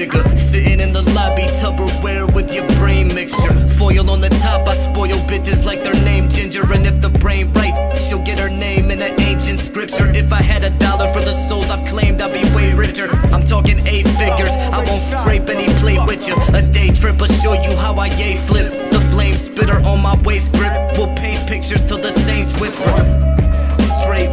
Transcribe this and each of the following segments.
digger. Sitting in the lobby, Tupperware with your brain mixture. Foil on the top, I spoil bitches like their name Ginger. And if the brain right, she'll get her name in an ancient scripture. If I had a dollar for the souls I've claimed, I'd be way richer. I'm talking eight figures, I won't scrape any plate with you. A day trip will show you how I yay flip. The flame spitter on my waist grip will paint pictures till the saints whisper.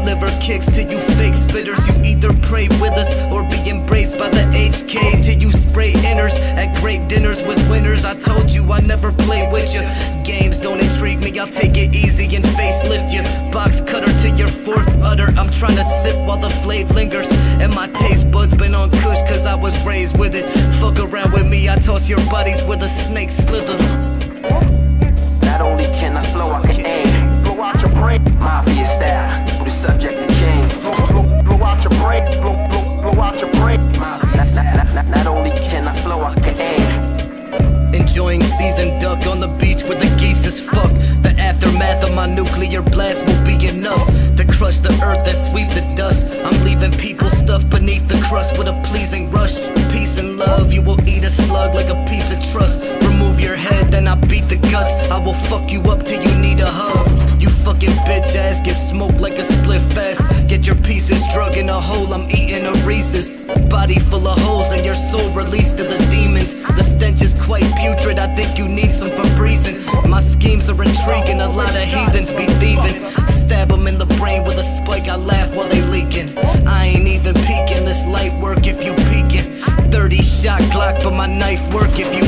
Straight liver kicks to you fake spitters. You either pray with us or be embraced by the HK. Till you spray inners at great dinners with winners. I told you I never play with you. Games don't intrigue me, I'll take it easy and facelift you. Box cutter to your fourth udder. I'm trying to sip while the flav lingers. And my taste buds been on kush cause I was raised with it. Fuck around with me, I toss your bodies with a snake slither. Not only can I flow, I can Enjoying season duck on the beach where the geese is fuck. The aftermath of my nuclear blast will be enough to crush the earth and sweep the dust. I'm leaving people stuffed beneath the crust with a pleasing rush. Peace and love, you will eat a slug like a pizza trust. Remove your head, then I beat the guts. I will fuck you up till you need a hug. Body full of holes and your soul released to the demons. The stench is quite putrid, I think you need some Febrezin. My schemes are intriguing, a lot of heathens be thieving. Stab them in the brain with a spike, I laugh while they leaking. I ain't even peeking, this light work if you peeking. 30 shot Glock, but my knife work if you